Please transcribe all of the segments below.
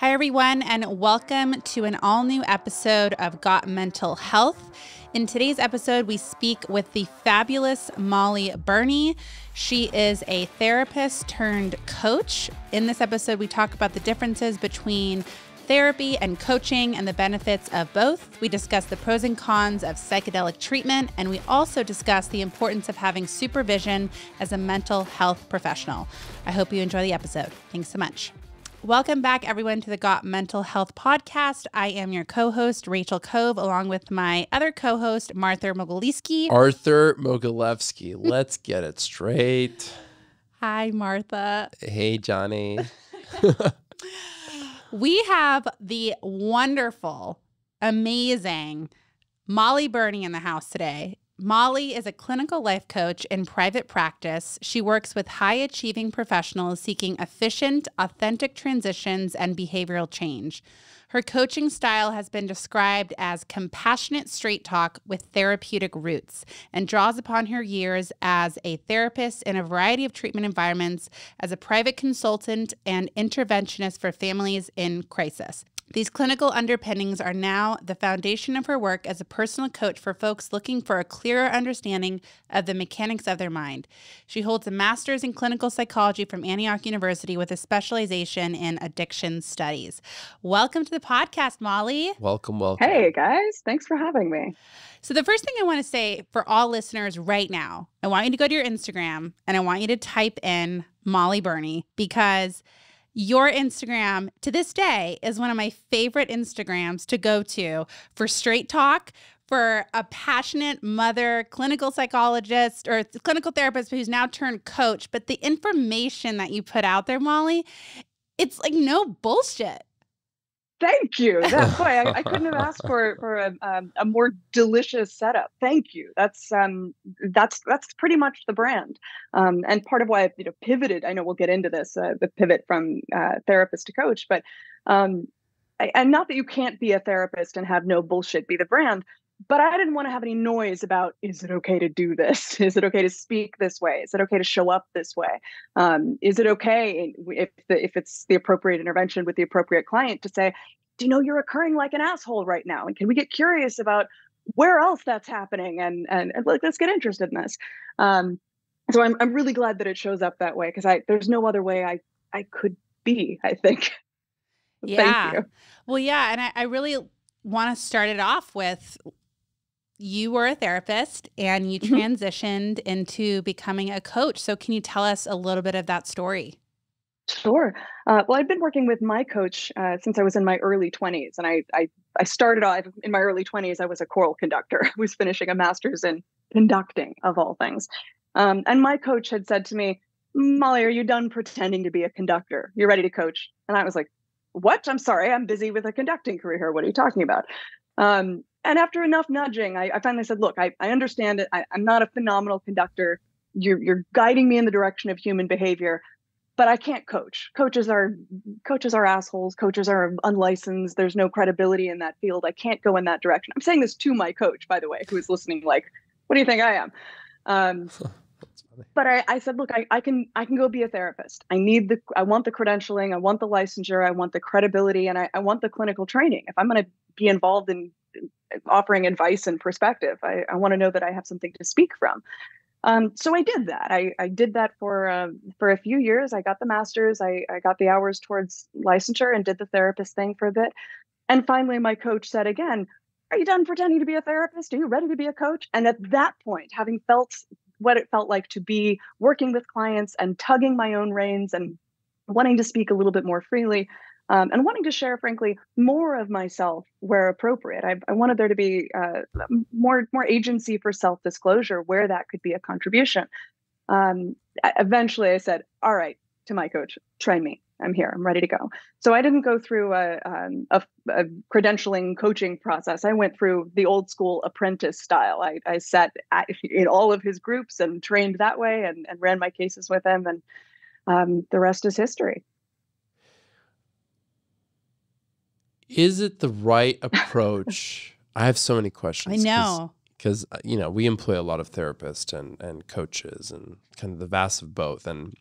Hi, everyone, and welcome to an all new episode of Got Mental Health. In today's episode, we speak with the fabulous Mollie Birney. She is a therapist turned coach. In this episode, we talk about the differences between therapy and coaching and the benefits of both. We discuss the pros and cons of psychedelic treatment, and we also discuss the importance of having supervision as a mental health professional. I hope you enjoy the episode. Thanks so much. Welcome back, everyone, to the Got Mental Health podcast. I am your co host, Rachel Cove, along with my other co host, Martha Mogilewski. Arthur Mogilewski. Let's get it straight. Hi, Martha. Hey, Johnny. we have the wonderful, amazing Mollie Birney in the house today. Mollie is a clinical life coach in private practice. She works with high achieving professionals seeking efficient, authentic transitions and behavioral change. Her coaching style has been described as compassionate straight talk with therapeutic roots and draws upon her years as a therapist in a variety of treatment environments, as a private consultant, and interventionist for families in crisis. These clinical underpinnings are now the foundation of her work as a personal coach for folks looking for a clearer understanding of the mechanics of their mind. She holds a master's in clinical psychology from Antioch University with a specialization in addiction studies. Welcome to the podcast, Mollie. Welcome, welcome. Hey, guys. Thanks for having me. So, the first thing I want to say for all listeners right now, I want you to go to your Instagram and I want you to type in Mollie Birney because your Instagram to this day is one of my favorite Instagrams to go to for straight talk, for a passionate mother, clinical psychologist, or clinical therapist who's now turned coach. But the information that you put out there, Mollie, it's like no bullshit. Thank you. That, boy, I, I, couldn't have asked for for a, um, a more delicious setup. Thank you. That's um that's that's pretty much the brand. Um, and part of why I've you know pivoted. I know we'll get into this uh, the pivot from uh, therapist to coach, but um, I, and not that you can't be a therapist and have no bullshit be the brand, but I didn't want to have any noise about is it okay to do this? Is it okay to speak this way? Is it okay to show up this way? Um, is it okay if the, if it's the appropriate intervention with the appropriate client to say, do you know you're occurring like an asshole right now? And can we get curious about where else that's happening? And and, and like let's get interested in this. Um, so I'm I'm really glad that it shows up that way because I there's no other way I I could be. I think. Yeah. Well, yeah, and I, I really want to start it off with you were a therapist and you mm-hmm. transitioned into becoming a coach. So, can you tell us a little bit of that story? Sure. Uh, well, I've been working with my coach uh, since I was in my early 20s. And I, I, I started off in my early 20s, I was a choral conductor. I was finishing a master's in conducting, of all things. Um, and my coach had said to me, Mollie, are you done pretending to be a conductor? You're ready to coach. And I was like, what? I'm sorry, I'm busy with a conducting career. What are you talking about? Um, and after enough nudging, I, I finally said, look, I, I understand it. I, I'm not a phenomenal conductor. You're, you're guiding me in the direction of human behavior but I can't coach. Coaches are coaches are assholes. Coaches are unlicensed. There's no credibility in that field. I can't go in that direction. I'm saying this to my coach, by the way, who is listening. Like, what do you think I am? Um, but I, I said, look, I, I can I can go be a therapist. I need the I want the credentialing. I want the licensure. I want the credibility, and I, I want the clinical training. If I'm going to be involved in offering advice and perspective, I, I want to know that I have something to speak from. Um, so I did that. I, I did that for um, for a few years. I got the master's. I, I got the hours towards licensure and did the therapist thing for a bit. And finally, my coach said again, "Are you done pretending to be a therapist? Are you ready to be a coach?" And at that point, having felt what it felt like to be working with clients and tugging my own reins and wanting to speak a little bit more freely, um, and wanting to share, frankly, more of myself where appropriate. I, I wanted there to be uh, more more agency for self disclosure where that could be a contribution. Um, eventually, I said, "All right," to my coach, "Train me. I'm here. I'm ready to go." So I didn't go through a, um, a, a credentialing coaching process. I went through the old school apprentice style. I, I sat at, in all of his groups and trained that way, and, and ran my cases with him, and um, the rest is history. is it the right approach? I have so many questions. I know. Because, uh, you know, we employ a lot of therapists and, and coaches and kind of the vast of both. And,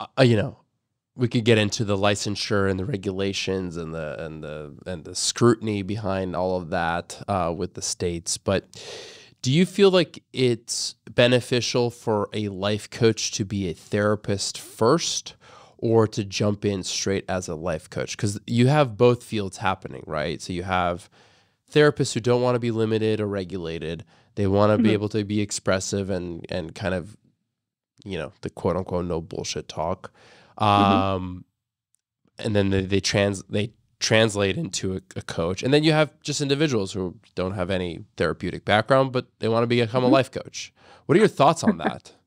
uh, uh, you know, we could get into the licensure and the regulations and the and the and the scrutiny behind all of that uh, with the states. But do you feel like it's beneficial for a life coach to be a therapist first? Or to jump in straight as a life coach? Because you have both fields happening, right? So you have therapists who don't want to be limited or regulated. They want to mm-hmm. be able to be expressive and and kind of, you know, the quote unquote no bullshit talk. Mm-hmm. Um, mm-hmm. and then they, they trans they translate into a, a, coach. And then you have just individuals who don't have any therapeutic background, but they want to become mm-hmm. a life coach. What are your thoughts on that?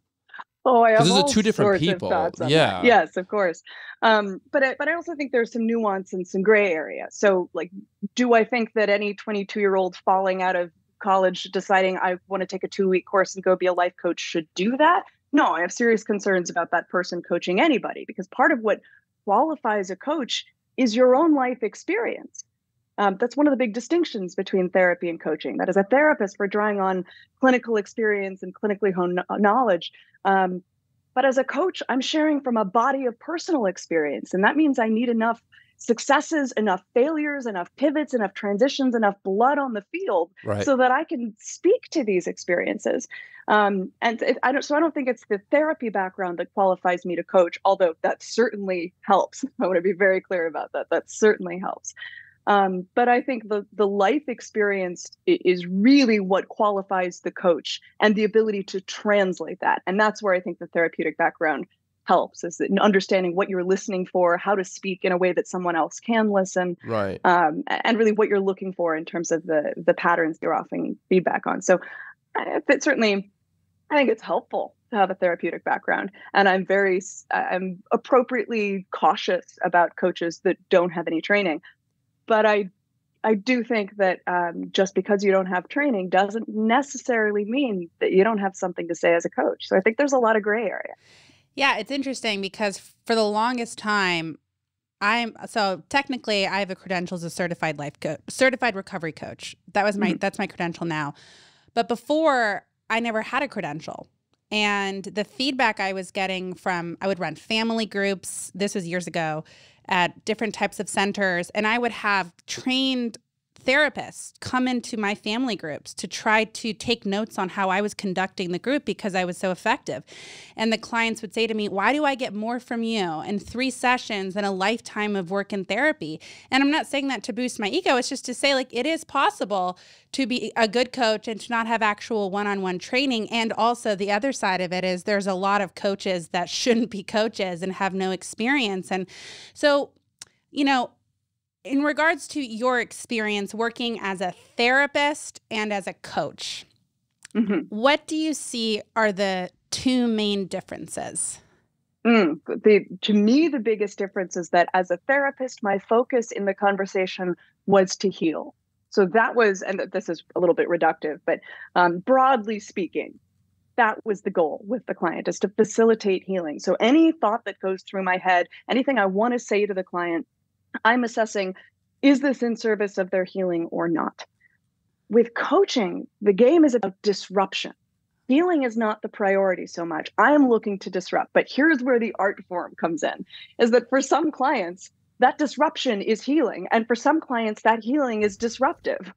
Oh, I have those are two different people. yeah. That. Yes, of course. Um, but I, but I also think there's some nuance and some gray area. So, like, do I think that any 22 year old falling out of college deciding I want to take a two week course and go be a life coach should do that? No, I have serious concerns about that person coaching anybody because part of what qualifies a coach is your own life experience. Um, that's one of the big distinctions between therapy and coaching. That as a therapist, we're drawing on clinical experience and clinically honed knowledge. Um, but as a coach, I'm sharing from a body of personal experience. And that means I need enough successes, enough failures, enough pivots, enough transitions, enough blood on the field right. so that I can speak to these experiences. Um, and it, I don't, so I don't think it's the therapy background that qualifies me to coach, although that certainly helps. I want to be very clear about that. That certainly helps. Um, but I think the the life experience is really what qualifies the coach and the ability to translate that. And that's where I think the therapeutic background helps is understanding what you're listening for, how to speak in a way that someone else can listen, right? Um, and really what you're looking for in terms of the the patterns you're offering feedback on. So, it certainly, I think it's helpful to have a therapeutic background, and I'm very I'm appropriately cautious about coaches that don't have any training but I I do think that um, just because you don't have training doesn't necessarily mean that you don't have something to say as a coach. So I think there's a lot of gray area. Yeah, it's interesting because for the longest time, I'm so technically I have a credential as a certified life coach, certified recovery coach. That was my mm-hmm. that's my credential now. But before I never had a credential. And the feedback I was getting from I would run family groups. This was years ago at different types of centers. And I would have trained therapists come into my family groups to try to take notes on how I was conducting the group because I was so effective. And the clients would say to me, Why do I get more from you in three sessions than a lifetime of work in therapy? And I'm not saying that to boost my ego, it's just to say, like, it is possible to be a good coach and to not have actual one on one training. And also, the other side of it is there's a lot of coaches that shouldn't be coaches and have no experience. And so, you know, in regards to your experience working as a therapist and as a coach, mm-hmm. what do you see are the two main differences? Mm, the, to me, the biggest difference is that as a therapist, my focus in the conversation was to heal. So that was, and this is a little bit reductive, but um, broadly speaking, that was the goal with the client is to facilitate healing. So any thought that goes through my head, anything I want to say to the client, I'm assessing is this in service of their healing or not? With coaching, the game is about disruption. Healing is not the priority so much. I am looking to disrupt, but here's where the art form comes in is that for some clients, that disruption is healing. And for some clients, that healing is disruptive.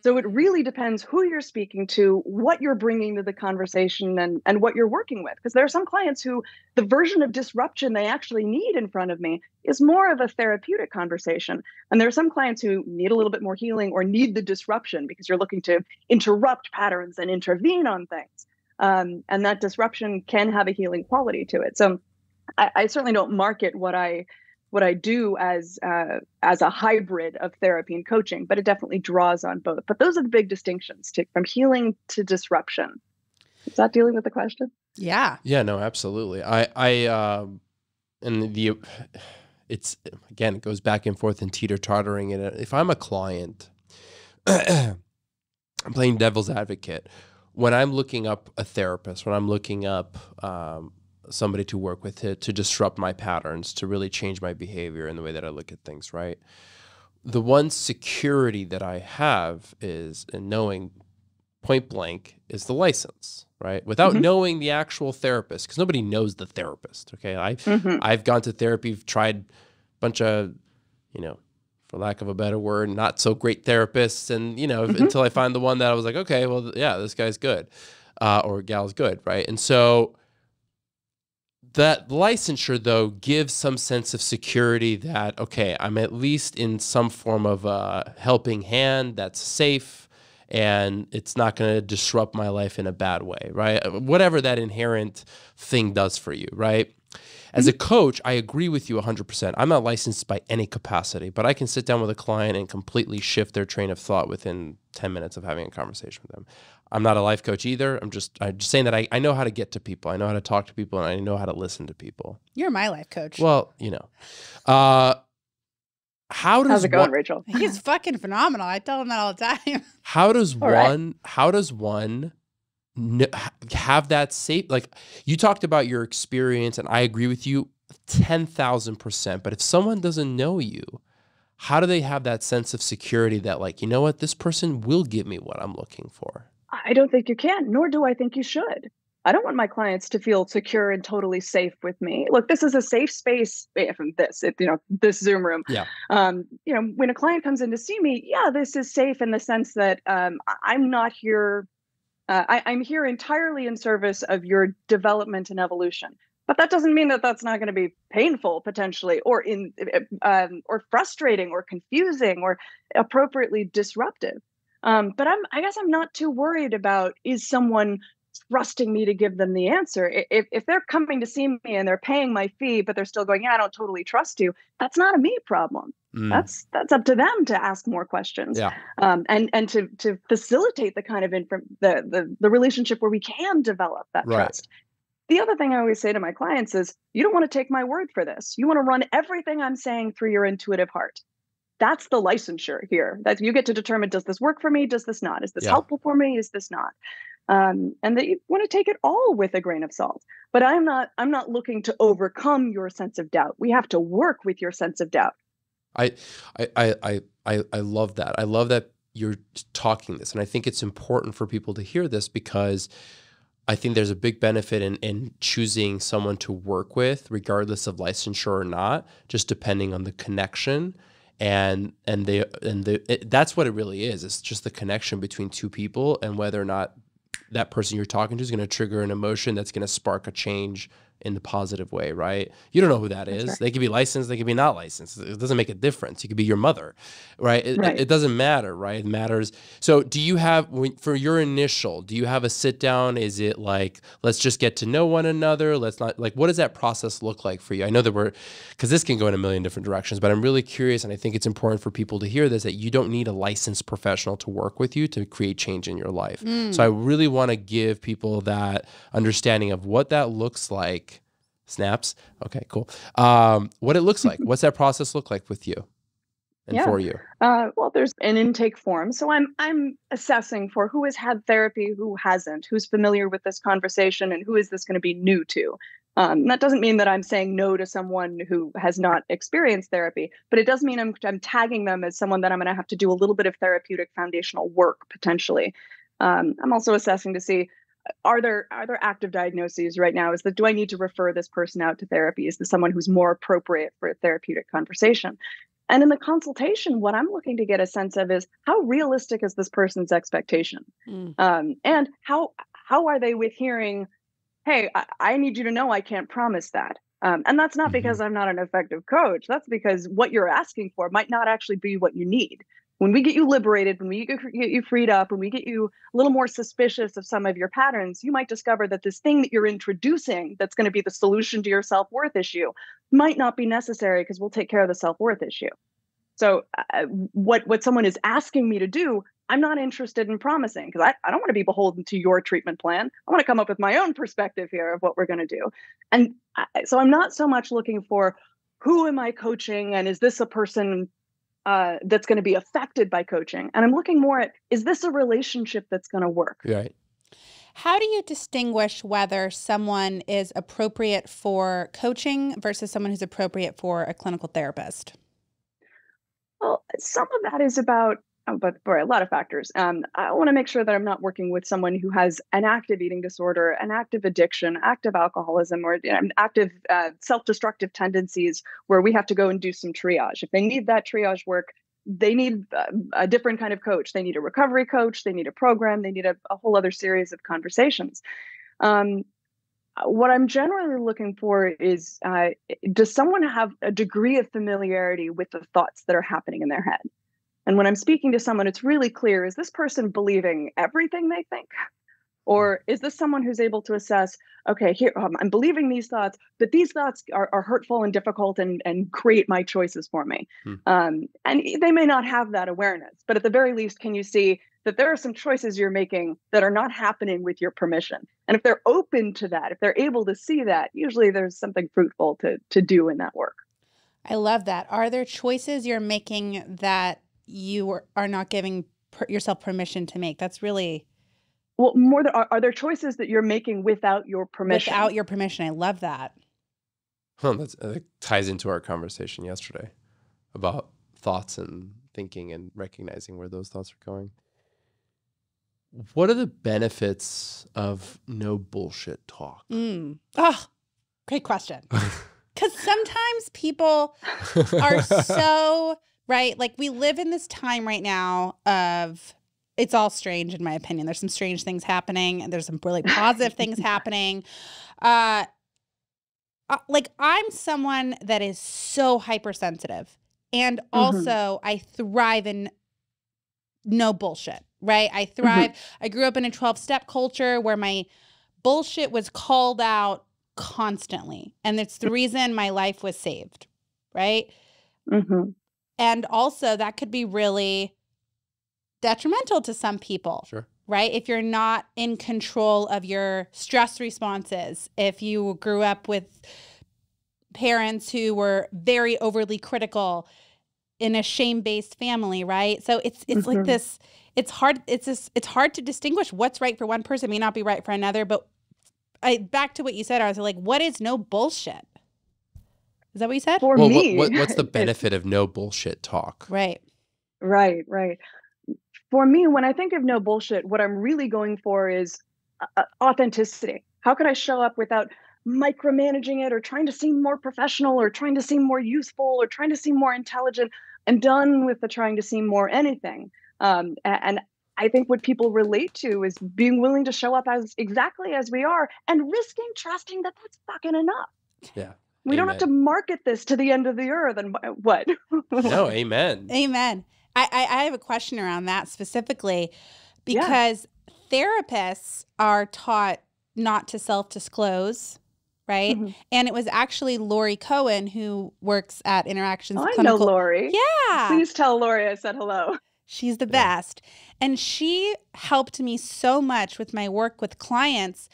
So it really depends who you're speaking to, what you're bringing to the conversation, and, and what you're working with. Because there are some clients who the version of disruption they actually need in front of me is more of a therapeutic conversation. And there are some clients who need a little bit more healing or need the disruption because you're looking to interrupt patterns and intervene on things. Um, and that disruption can have a healing quality to it. So I, I certainly don't market what I what I do as uh, as a hybrid of therapy and coaching, but it definitely draws on both. But those are the big distinctions to, from healing to disruption. Is that dealing with the question? Yeah. Yeah. No. Absolutely. I. I. Uh, and the. It's again. It goes back and forth and teeter tottering. And if I'm a client, I'm playing devil's advocate. When I'm looking up a therapist, when I'm looking up um, somebody to work with to, to disrupt my patterns, to really change my behavior and the way that I look at things, right? The one security that I have is in knowing point blank is the license, right? Without Mhm. knowing the actual therapist, because nobody knows the therapist. Okay, I Mhm. I've gone to therapy, tried a bunch of, you know, for lack of a better word, not so great therapists, and you know, Mhm. until I find the one that I was like, okay, well, yeah, this guy's good, uh, or gal's good, right? And so that licensure though gives some sense of security that okay, I'm at least in some form of a helping hand that's safe and it's not going to disrupt my life in a bad way, right? Whatever that inherent thing does for you, right? As a mm-hmm. coach, I agree with you 100%. I'm not licensed by any capacity, but I can sit down with a client and completely shift their train of thought within 10 minutes of having a conversation with them. I'm not a life coach either. I'm just I'm just saying that I, I know how to get to people. I know how to talk to people and I know how to listen to people. You're my life coach. Well, you know. Uh how does How's it going, one, Rachel? He's fucking phenomenal. I tell him that all the time. how does All right. one how does one kn- have that safe like you talked about your experience and i agree with you 10000% but if someone doesn't know you how do they have that sense of security that like you know what this person will give me what i'm looking for I don't think you can, nor do I think you should. I don't want my clients to feel secure and totally safe with me. Look, this is a safe space. eh, From this, it, you know, this Zoom room. Yeah. Um, you know, when a client comes in to see me, yeah, this is safe in the sense that um, I'm not here. Uh, I, I'm here entirely in service of your development and evolution. But that doesn't mean that that's not going to be painful potentially, or in, eh, um, or frustrating, or confusing, or appropriately disruptive. Um, but I'm, I guess I'm not too worried about is someone trusting me to give them the answer. If, if they're coming to see me and they're paying my fee, but they're still going, yeah, I don't totally trust you. That's not a me problem. Mm, That's that's up to them to ask more questions. yeah Um, and and to to facilitate the kind of inform the, the the relationship where we can develop that Right. trust. The other thing I always say to my clients is, you don't want to take my word for this. You want to run everything I'm saying through your intuitive heart that's the licensure here. That you get to determine does this work for me? Does this not? Is this Yeah. helpful for me? Is this not? Um, and that you want to take it all with a grain of salt. But i'm not i'm not looking to overcome your sense of doubt. We have to work with your sense of doubt. I, I, I, I, I I love that. I love that you're talking this, and I think it's important for people to hear this because I think there's a big benefit in in choosing someone to work with, regardless of licensure or not, just depending on the connection and and they and the it, that's what it really is. It's just the connection between two people and whether or not that person you're talking to is going to trigger an emotion that's going to spark a change in the positive way, right? You don't know who that That's is. right. They could be licensed, they could be not licensed. It doesn't make a difference. You could be your mother, right? It, Right. it doesn't matter, right? It matters. So, do you have for your initial? Do you have a sit down? Is it like let's just get to know one another? Let's not like what does that process look like for you? I know that we're because this can go in a million different directions, but I'm really curious, and I think it's important for people to hear this that you don't need a licensed professional to work with you to create change in your life. So mm. I really want to give people that understanding of what that looks like. Snaps. Okay, cool. Um, what it looks like. What's that process look like with you and Yeah. for you? Uh, well, there's an intake form, so I'm I'm assessing for who has had therapy, who hasn't, who's familiar with this conversation, and who is this going to be new to. Um, that doesn't mean that I'm saying no to someone who has not experienced therapy, but it does mean I'm I'm tagging them as someone that I'm going to have to do a little bit of therapeutic foundational work potentially. Um, I'm also assessing to see are there are there active diagnoses right now? Is that do I need to refer this person out to therapy? Is this someone who's more appropriate for a therapeutic conversation? And in the consultation, what I'm looking to get a sense of is how realistic is this person's expectation, Mm. um, and how how are they with hearing, "Hey, I, I need you to know I can't promise that." Um, and that's not Mhm. because I'm not an effective coach. That's because what you're asking for might not actually be what you need. When we get you liberated, when we get you freed up, when we get you a little more suspicious of some of your patterns, you might discover that this thing that you're introducing that's going to be the solution to your self worth issue might not be necessary because we'll take care of the self worth issue. So, uh, what what someone is asking me to do, I'm not interested in promising because I, I don't want to be beholden to your treatment plan. I want to come up with my own perspective here of what we're going to do. And I, so, I'm not so much looking for who am I coaching and is this a person uh, that's going to be affected by coaching? And I'm looking more at is this a relationship that's going to work? Right. How do you distinguish whether someone is appropriate for coaching versus someone who's appropriate for a clinical therapist? Well, some of that is about but for a lot of factors. Um, I want to make sure that I'm not working with someone who has an active eating disorder, an active addiction, active alcoholism, or you know, active uh, self-destructive tendencies, where we have to go and do some triage. If they need that triage work, they need a, a different kind of coach. They need a recovery coach. They need a program. They need a, a whole other series of conversations. Um, what I'm generally looking for is uh, does someone have a degree of familiarity with the thoughts that are happening in their head? And when I'm speaking to someone, it's really clear is this person believing everything they think? Or is this someone who's able to assess, okay, here um, I'm believing these thoughts, but these thoughts are, are hurtful and difficult and, and create my choices for me? Hmm. Um, and they may not have that awareness, but at the very least, can you see that there are some choices you're making that are not happening with your permission? And if they're open to that, if they're able to see that, usually there's something fruitful to, to do in that work. I love that. Are there choices you're making that you are not giving per yourself permission to make. That's really well more than are, are, there choices that you're making without your permission? Without your permission. I love that. Huh that's, that ties into our conversation yesterday about thoughts and thinking and recognizing where those thoughts are going. What are the benefits of no bullshit talk? Mm. oh great question. Because sometimes people are so right? Like we live in this time right now of it's all strange in my opinion. There's some strange things happening and there's some really positive things happening. Uh, uh, like I'm someone that is so hypersensitive and mm-hmm. also mm-hmm. I thrive in no bullshit, right? I mm-hmm. thrive. Mm-hmm. I grew up in a 12 step culture where my bullshit was called out constantly. And it's the reason my life was saved, right? Mm-hmm. And also, that could be really detrimental to some people. Sure. Right? If you're not in control of your stress responses, if you grew up with parents who were very overly critical in a shame-based family, right? So it's it's mm-hmm. like this it's hard it's just it's hard to distinguish what's right for one person may not be right for another, but I back to what you said, I was like, what is no bullshit? Is that what you said? For well, me, what, what, what's the benefit of no bullshit talk? Right. Right, right. For me, when I think of no bullshit, what I'm really going for is uh, authenticity. How could I show up without micromanaging it or trying to seem more professional or trying to seem more useful or trying to seem more intelligent? I'm done with the trying to seem more anything. Um, and I think what people relate to is being willing to show up as exactly as we are and risking trusting that that's fucking enough. Yeah. We amen. don't have to market this to the end of the earth and what? no, amen. Amen. I, I, I have a question around that specifically because yeah. therapists are taught not to self disclose right? Mm-hmm. And it was actually Lori Cohen who works at Interactions. Oh, I Clinical. know Laurie. Yeah. Please tell Lori I said hello. She's the best. And she helped me so much with my work with clients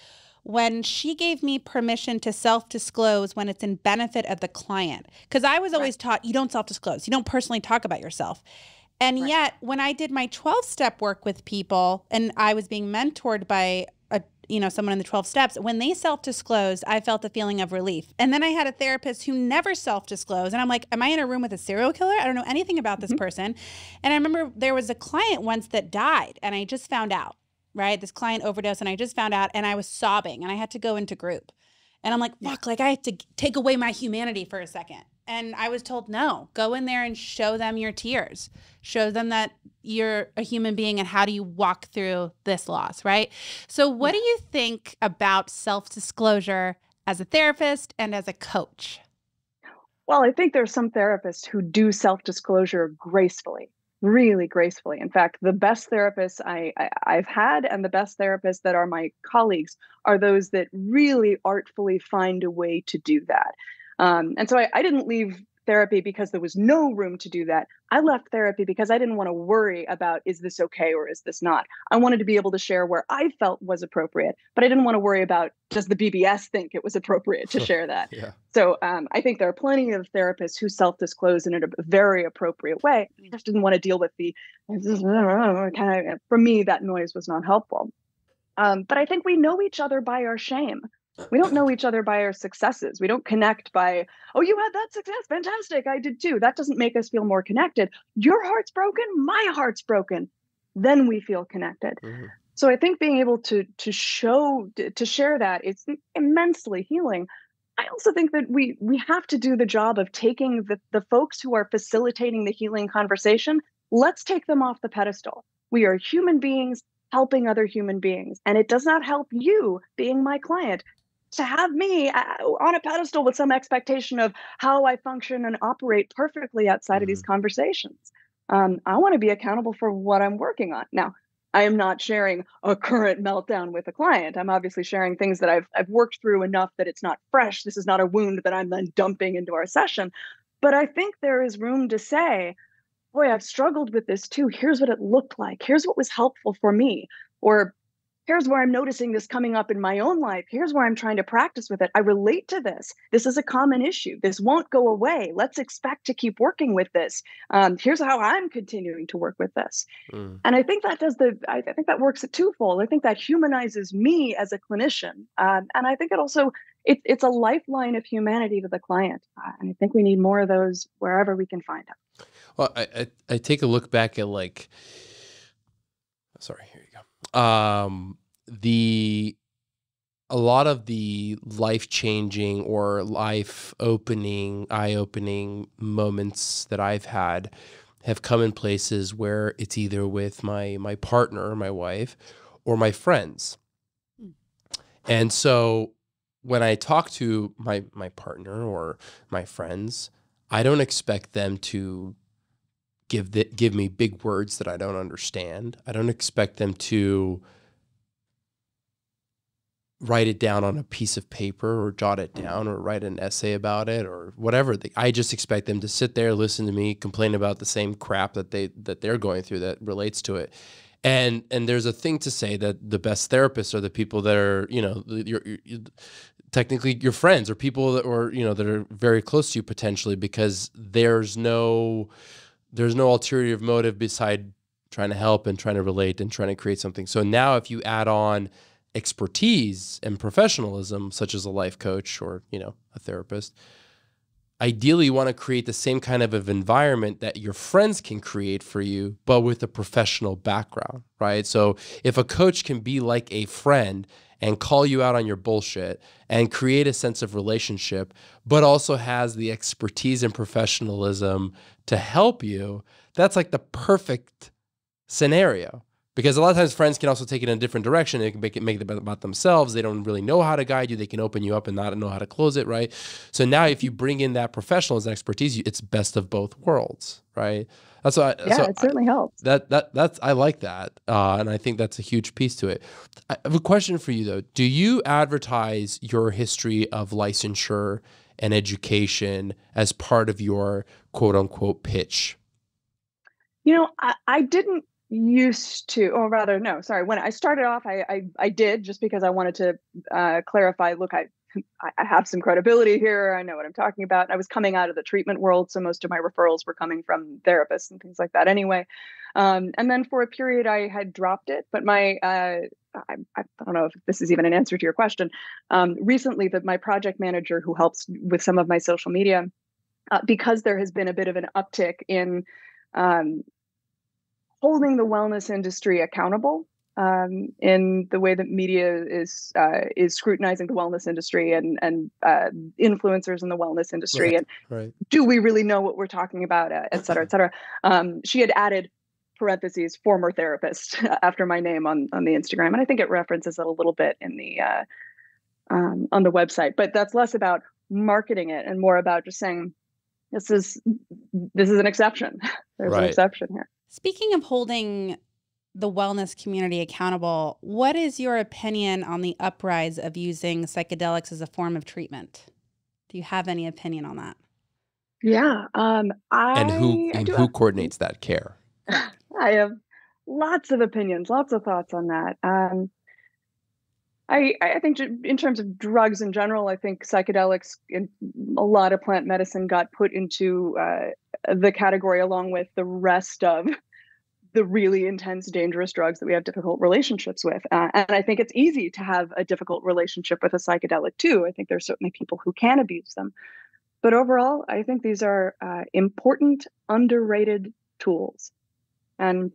when she gave me permission to self disclose when it's in benefit of the client. Because I was always right. taught you don't self disclose, you don't personally talk about yourself. And right. yet, when I did my 12 step work with people and I was being mentored by a you know someone in the 12 steps when they self-disclosed i felt a feeling of relief and then i had a therapist who never self-disclosed and i'm like am i in a room with a serial killer i don't know anything about this mm-hmm. person and i remember there was a client once that died and i just found out right? This client overdose, and I just found out, and I was sobbing, and I had to go into group. And I'm like, fuck, like I have to take away my humanity for a second. And I was told, no, go in there and show them your tears. Show them that you're a human being and how do you walk through this loss, right? So, what do you think about self disclosure as a therapist and as a coach? Well, I think there are some therapists who do self disclosure gracefully really gracefully. In fact, the best therapists I, I, have had and the best therapists that are my colleagues are those that really artfully find a way to do that. Um, and so I, I didn't leave therapy because there was no room to do that. I left therapy because I didn't want to worry about is this okay or is this not. I wanted to be able to share where I felt was appropriate, but I didn't want to worry about does the BBS think it was appropriate to share that. yeah. So um, I think there are plenty of therapists who self-disclose in a very appropriate way. I just didn't want to deal with the kind of. For me, that noise was not helpful. Um, but I think we know each other by our shame. We don't know each other by our successes. We don't connect by, oh, you had that success. Fantastic. I did too. That doesn't make us feel more connected. Your heart's broken. My heart's broken. Then we feel connected. Mm-hmm. So I think being able to to show to share that it's immensely healing. I also think that we we have to do the job of taking the, the folks who are facilitating the healing conversation, let's take them off the pedestal. We are human beings helping other human beings. And it does not help you, being my client, to have me uh, on a pedestal with some expectation of how I function and operate perfectly outside mm-hmm. of these mm-hmm. conversations. Um, I want to be accountable for what I'm working on. Now, I am not sharing a current meltdown with a client. I'm obviously sharing things that I've I've worked through enough that it's not fresh. This is not a wound that I'm then dumping into our session. But I think there is room to say, boy, I've struggled with this too. Here's what it looked like. Here's what was helpful for me. Or here's where I'm noticing this coming up in my own life. Here's where I'm trying to practice with it. I relate to this. This is a common issue. This won't go away. Let's expect to keep working with this. Um, here's how I'm continuing to work with this. Mm. And I think that does the, I, I, think that works at twofold. I think that humanizes me as a clinician. Um, and I think it also, it, it's a lifeline of humanity to the client. Uh, and I think we need more of those wherever we can find them. Well, I, I, I take a look back at like, sorry, here. Um, the a lot of the life changing or life opening, eye opening moments that I've had have come in places where it's either with my my partner, my wife, or my friends. Hmm. And so when I talk to my my partner or my friends, I don't expect them to give the, give me big words that I don't understand. I don't expect them to write it down on a piece of paper or jot it mm. down or write an essay about it or whatever. I just expect them to sit there, listen to me, complain about the same crap that they that they're going through that relates to it. And and there's a thing to say that the best therapists are the people that are, you know, you're, you're technically your friends or people that or you know that are very close to you potentially because there's no there's no ulterior motive beside trying to help and trying to relate and trying to create something. So now if you add on expertise and professionalism, such as a life coach or, you know, a therapist, ideally you want to create the same kind of, of environment that your friends can create for you, but with a professional background, right? So if a coach can be like a friend and call you out on your bullshit and create a sense of relationship, but also has the expertise and professionalism to help you, that's like the perfect scenario. Because a lot of times friends can also take it in a different direction. They can make it make it about themselves. They don't really know how to guide you. They can open you up and not know how to close it, right? So now, if you bring in that professionalism and expertise, it's best of both worlds, right? That's what I, yeah, so it certainly I, helps. That that that's I like that, uh, and I think that's a huge piece to it. I have a question for you though. Do you advertise your history of licensure and education as part of your quote unquote pitch? You know, I, I didn't used to or rather no sorry when i started off i i, I did just because i wanted to uh, clarify look i I have some credibility here. I know what I'm talking about. I was coming out of the treatment world, so most of my referrals were coming from therapists and things like that. Anyway, um, and then for a period, I had dropped it. But my, uh, I, I, don't know if this is even an answer to your question. Um, recently, that my project manager, who helps with some of my social media, uh, because there has been a bit of an uptick in um, holding the wellness industry accountable um, in the way that media is uh, is scrutinizing the wellness industry and and uh, influencers in the wellness industry right, and right. do we really know what we're talking about uh, et cetera et cetera um, she had added parentheses former therapist after my name on on the instagram and i think it references it a little bit in the uh, um, on the website but that's less about marketing it and more about just saying this is this is an exception there's right. an exception here Speaking of holding the wellness community accountable, what is your opinion on the uprise of using psychedelics as a form of treatment? Do you have any opinion on that? Yeah, um, I and who and who have, coordinates that care? I have lots of opinions, lots of thoughts on that. Um, I, I think in terms of drugs in general, I think psychedelics and a lot of plant medicine got put into uh, the category along with the rest of the really intense, dangerous drugs that we have difficult relationships with. Uh, and I think it's easy to have a difficult relationship with a psychedelic too. I think there's certainly people who can abuse them. But overall, I think these are uh, important, underrated tools. And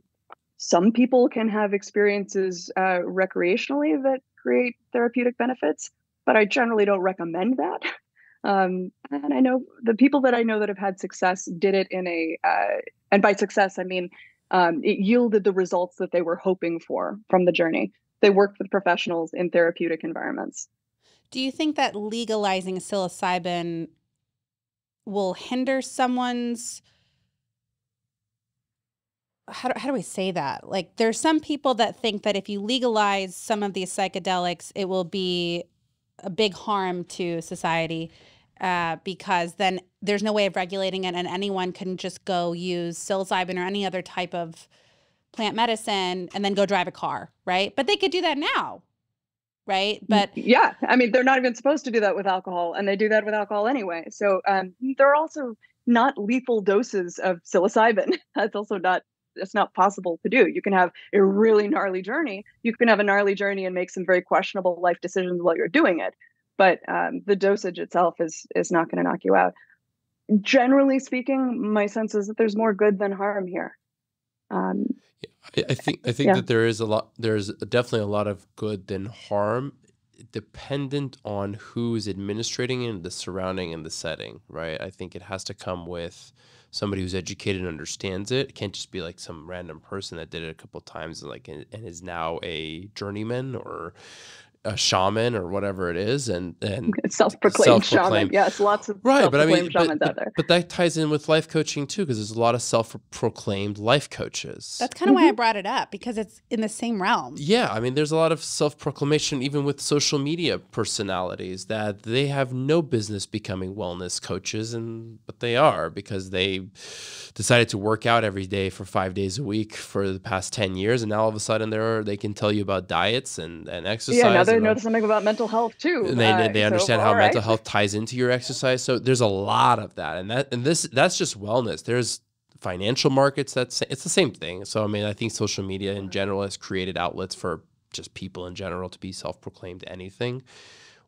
some people can have experiences uh, recreationally that create therapeutic benefits, but I generally don't recommend that. Um, and I know the people that I know that have had success did it in a, uh, and by success, I mean um, it yielded the results that they were hoping for from the journey. They worked with professionals in therapeutic environments. Do you think that legalizing psilocybin will hinder someone's how do, how do we say that? Like, there's some people that think that if you legalize some of these psychedelics, it will be a big harm to society uh, because then there's no way of regulating it, and anyone can just go use psilocybin or any other type of plant medicine and then go drive a car, right? But they could do that now, right? But yeah, I mean, they're not even supposed to do that with alcohol, and they do that with alcohol anyway. So um, there are also not lethal doses of psilocybin. That's also not it's not possible to do. You can have a really gnarly journey. You can have a gnarly journey and make some very questionable life decisions while you're doing it. But um, the dosage itself is is not going to knock you out. Generally speaking, my sense is that there's more good than harm here. Um, I, I think I think yeah. that there is a lot. There's definitely a lot of good than harm, dependent on who is administrating it, the surrounding and the setting. Right. I think it has to come with somebody who's educated and understands it. It can't just be like some random person that did it a couple times and like and, and is now a journeyman or a shaman or whatever it is, and and self-proclaimed, self-proclaimed. shaman. Yes, lots of right, but I mean, but, but, but, that ties in with life coaching too, because there's a lot of self-proclaimed life coaches. That's kind of mm-hmm. why I brought it up because it's in the same realm. Yeah, I mean, there's a lot of self-proclamation even with social media personalities that they have no business becoming wellness coaches, and but they are because they decided to work out every day for five days a week for the past ten years, and now all of a sudden they're they can tell you about diets and and exercise. Yeah, they know something about mental health too. And they, uh, they understand so, how right. mental health ties into your exercise. So there's a lot of that, and that and this that's just wellness. There's financial markets. That's it's the same thing. So I mean, I think social media in general has created outlets for just people in general to be self-proclaimed anything.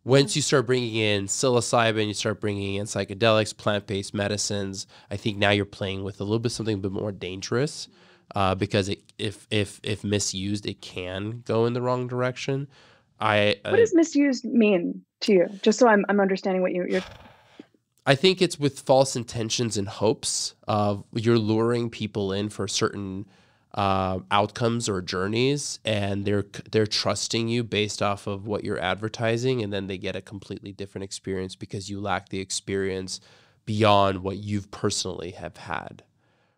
Once you start bringing in psilocybin, you start bringing in psychedelics, plant-based medicines. I think now you're playing with a little bit something a bit more dangerous. Uh, because it, if if if misused, it can go in the wrong direction. I what does misused mean to you? Just so I'm I'm understanding what you, you're. I think it's with false intentions and hopes. Of you're luring people in for certain uh, outcomes or journeys, and they're they're trusting you based off of what you're advertising, and then they get a completely different experience because you lack the experience beyond what you've personally have had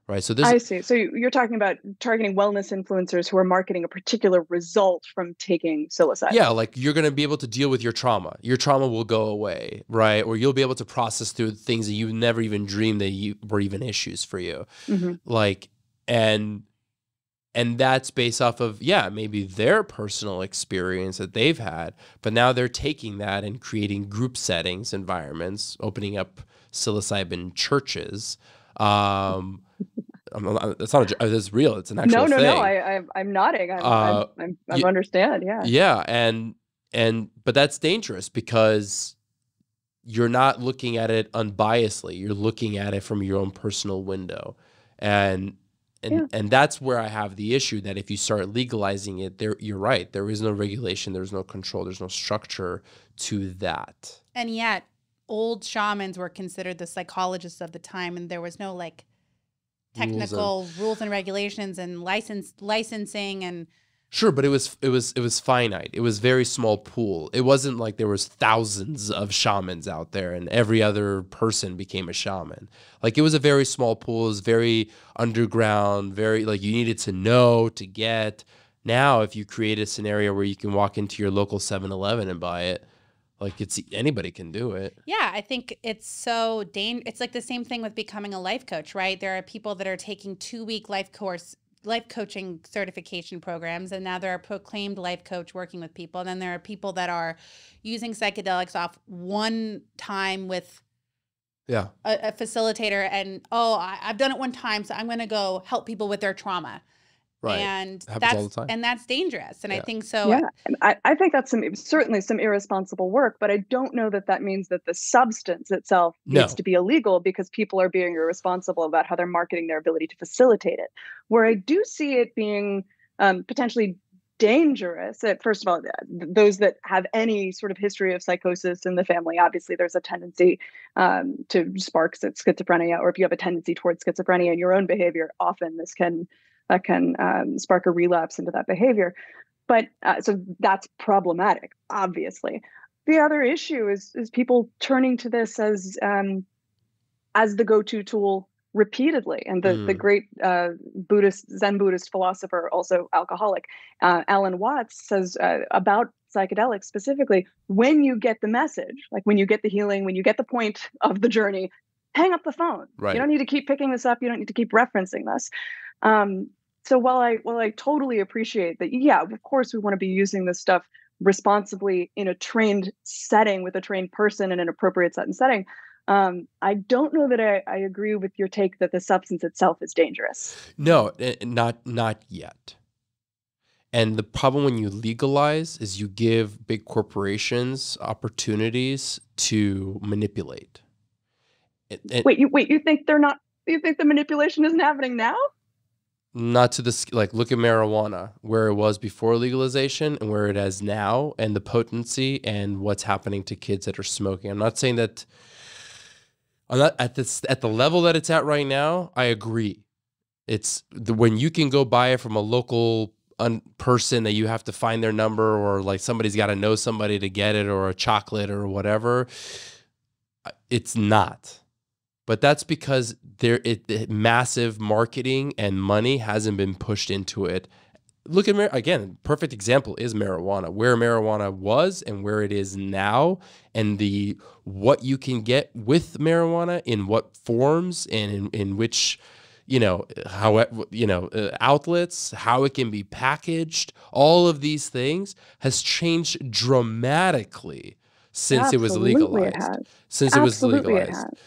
right? So this I see. So you're talking about targeting wellness influencers who are marketing a particular result from taking psilocybin. Yeah, like you're going to be able to deal with your trauma. Your trauma will go away, right? Or you'll be able to process through things that you never even dreamed that you were even issues for you. Mm-hmm. Like and and that's based off of yeah maybe their personal experience that they've had but now they're taking that and creating group settings environments opening up psilocybin churches um, I'm, it's not a, it's real. It's an actual no, no, thing. no. I, I, am nodding. I'm, uh, I'm, I'm, I'm understand. Yeah. Yeah, and and but that's dangerous because you're not looking at it unbiasedly. You're looking at it from your own personal window, and and yeah. and that's where I have the issue that if you start legalizing it, there you're right. There is no regulation. There's no control. There's no structure to that. And yet, old shamans were considered the psychologists of the time, and there was no like technical rules and, rules and regulations and license licensing and Sure, but it was it was it was finite. It was very small pool. It wasn't like there was thousands of shamans out there and every other person became a shaman. Like it was a very small pool, it was very underground, very like you needed to know to get. Now if you create a scenario where you can walk into your local 7-Eleven and buy it, like it's anybody can do it. Yeah, I think it's so dang. It's like the same thing with becoming a life coach, right? There are people that are taking two week life course life coaching certification programs and now there are proclaimed life coach working with people and then there are people that are using psychedelics off one time with yeah a, a facilitator and oh I, i've done it one time so i'm going to go help people with their trauma Right. And Happens all that's the time. and that's dangerous. And I think so. yeah, I, I think that's some certainly some irresponsible work, but I don't know that that means that the substance itself needs to be illegal because people are being irresponsible about how they're marketing their ability to facilitate it. Where I do see it being um, potentially dangerous, uh, first of all, those that have any sort of history of psychosis in the family, obviously there's a tendency um, to spark schi- schizophrenia, or if you have a tendency towards schizophrenia in your own behavior, often this can that can um, spark a relapse into that behavior. But uh, so that's problematic, obviously. The other issue is is people turning to this as um, as the go-to tool repeatedly. And the the Mm. great uh, Buddhist Zen Buddhist philosopher, also alcoholic, uh, Alan Watts says uh, about psychedelics specifically: when you get the message, like when you get the healing, when you get the point of the journey, hang up the phone. Right. You don't need to keep picking this up. You don't need to keep referencing this. Um, so while I while I totally appreciate that, yeah, of course we want to be using this stuff responsibly in a trained setting with a trained person in an appropriate set and setting. Um, I don't know that I, I agree with your take that the substance itself is dangerous. No, eh, not not yet. And the problem when you legalize is you give big corporations opportunities to manipulate. And- and Wait, you wait, you think they're not? You think the manipulation isn't happening now? Not to this like look at marijuana where it was before legalization and where it is now and the potency and what's happening to kids that are smoking. I'm not saying that I'm not at this at the level that it's at right now. I agree. It's the when you can go buy it from a local un, person that you have to find their number or like somebody's got to know somebody to get it or a chocolate or whatever. It's not but that's because there it, it- massive marketing and money hasn't been pushed into it. Look at again, perfect example is marijuana. Where marijuana was and where it is now, and the what you can get with marijuana in what forms and in, in which you know how it- you know uh, outlets, how it can be packaged. All of these things has changed dramatically since it was Absolutely legalized. Since it was Absolutely, it legalized. has.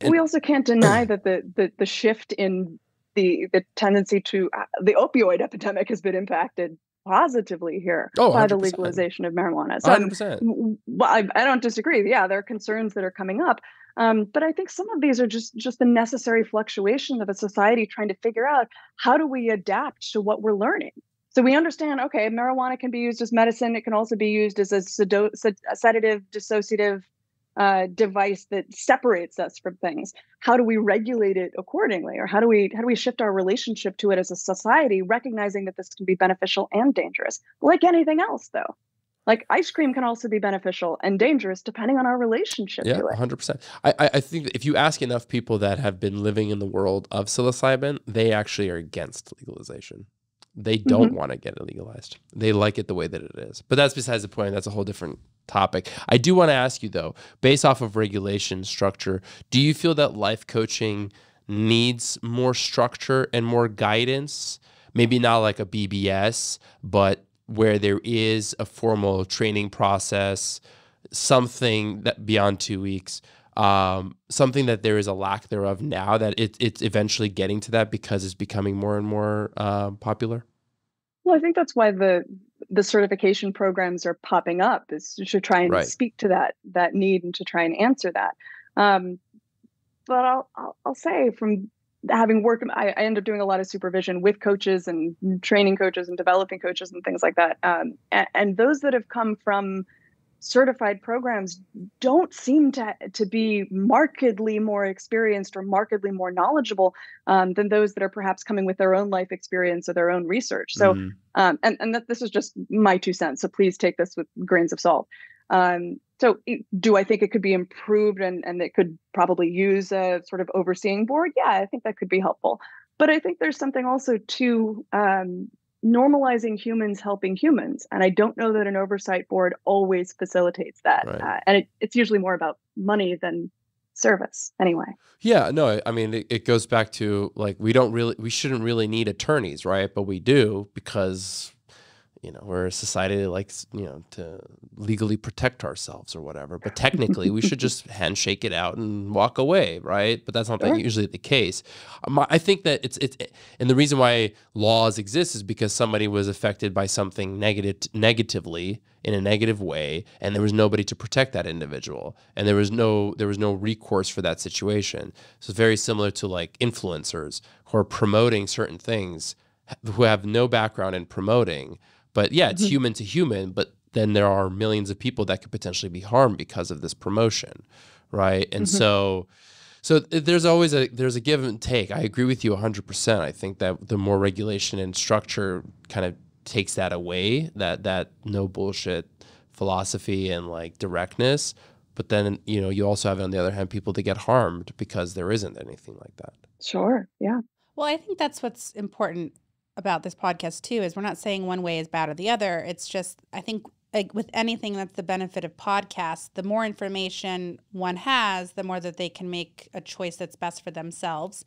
And- we also can't deny that the, the the shift in the the tendency to uh, the opioid epidemic has been impacted positively here Oh, by the 100%. legalization of marijuana. So I'm- Hundred percent. w- well, I, I don't disagree. Yeah, there are concerns that are coming up, um, but I think some of these are just just the necessary fluctuation of a society trying to figure out how do we adapt to what we're learning. So we understand, okay, marijuana can be used as medicine. It can also be used as a, sedo- sed- a sedative, dissociative uh, device that separates us from things. How do we regulate it accordingly, or how do we how do we shift our relationship to it as a society, recognizing that this can be beneficial and dangerous, like anything else, though. Like ice cream can also be beneficial and dangerous depending on our relationship Yeah, to it. hundred percent. I, I I think if you ask enough people that have been living in the world of psilocybin, they actually are against legalization. They don't mm-hmm. want to get it legalized. They like it the way that it is. But that's besides the point. That's a whole different topic. I do want to ask you though, based off of regulation structure, do you feel that life coaching needs more structure and more guidance? Maybe not like a BBS, but where there is a formal training process, something that beyond two weeks, um, something that there is a lack thereof now that it, it's eventually getting to that because it's becoming more and more uh, popular. Well, I think that's why the the certification programs are popping up is to try and Right. speak to that that need and to try and answer that. Um, but I'll, I'll I'll say from having worked, I, I end up doing a lot of supervision with coaches and training coaches and developing coaches and things like that. Um, and, and those that have come from certified programs don't seem to to be markedly more experienced or markedly more knowledgeable um, than those that are perhaps coming with their own life experience or their own research. So Mhm. um, and and that this is just my two cents. So please take this with grains of salt. Um, so do I think it could be improved and and it could probably use a sort of overseeing board? Yeah, I think that could be helpful. But I think there's something also to um, normalizing humans helping humans, and I don't know that an oversight board always facilitates that. Right. Uh, and it, it's usually more about money than service, anyway. Yeah, no, I- mean, it, it goes back to like we don't really, we shouldn't really need attorneys, right? But we do because, you know, we're a society that likes, you know, to legally protect ourselves or whatever. But technically, we should just handshake it out and walk away, right? But that's not sure. usually the case. Um, I think that it's it's, and the reason why laws exist is because somebody was affected by something negative negatively in a negative way, and there was nobody to protect that individual, and there was no there was no recourse for that situation. So it's very similar to like influencers who are promoting certain things who have no background in promoting but yeah, it's mm-hmm. human to human, but then there are millions of people that could potentially be harmed because of this promotion, right? And mm-hmm. so so there's always a there's a give and take. I agree with you 100%. I think that the more regulation and structure kind of takes that away, that that no bullshit philosophy and like directness, but then you know, you also have on the other hand people that get harmed because there isn't anything like that. Sure. Yeah. Well, I think that's what's important about this podcast too is we're not saying one way is bad or the other. It's just I think like with anything that's the benefit of podcasts, the more information one has, the more that they can make a choice that's best for themselves.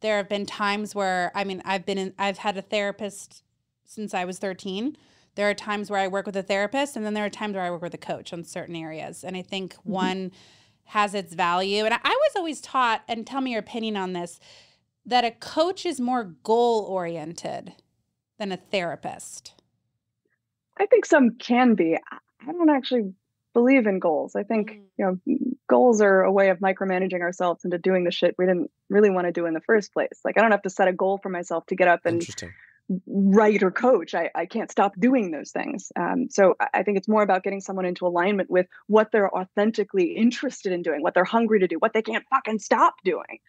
There have been times where I mean, I've been in I've had a therapist since I was 13. There are times where I work with a therapist and then there are times where I work with a coach on certain areas. And I think mm-hmm. one has its value. And I was always taught, and tell me your opinion on this, that a coach is more goal oriented than a therapist? I think some can be. I don't actually believe in goals. I think, mm. you know, goals are a way of micromanaging ourselves into doing the shit we didn't really want to do in the first place. Like I don't have to set a goal for myself to get up and write or coach. I, I can't stop doing those things. Um, so I think it's more about getting someone into alignment with what they're authentically interested in doing, what they're hungry to do, what they can't fucking stop doing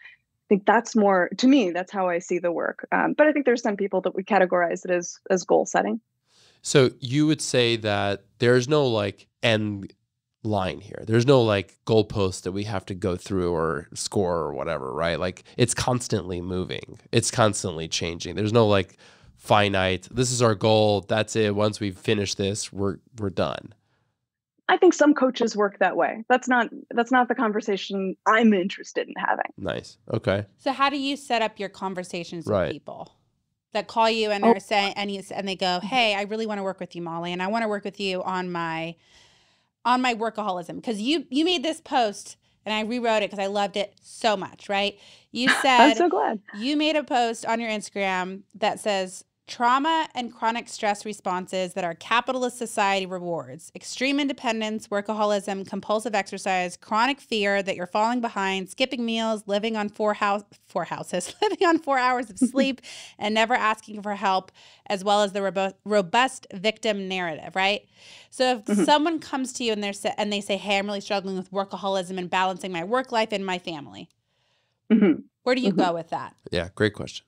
think that's more to me. That's how I see the work. Um, but I think there's some people that we categorize it as as goal setting. So you would say that there's no like end line here. There's no like goalpost that we have to go through or score or whatever, right? Like it's constantly moving. It's constantly changing. There's no like finite. This is our goal. That's it. Once we finish this, we're we're done. I think some coaches work that way. That's not that's not the conversation I'm interested in having. Nice. Okay. So how do you set up your conversations right. with people that call you and oh. are saying and you, and they go, "Hey, I really want to work with you, Mollie, and I want to work with you on my on my workaholism because you you made this post and I rewrote it because I loved it so much, right? You said I'm so glad. You made a post on your Instagram that says trauma and chronic stress responses that our capitalist society rewards extreme independence, workaholism, compulsive exercise, chronic fear that you're falling behind, skipping meals, living on four house four houses, living on 4 hours of sleep and never asking for help, as well as the robu- robust victim narrative, right? So if mm-hmm. someone comes to you and they're and they say, "Hey, I'm really struggling with workaholism and balancing my work life and my family." Mm-hmm. Where do you mm-hmm. go with that? Yeah, great question.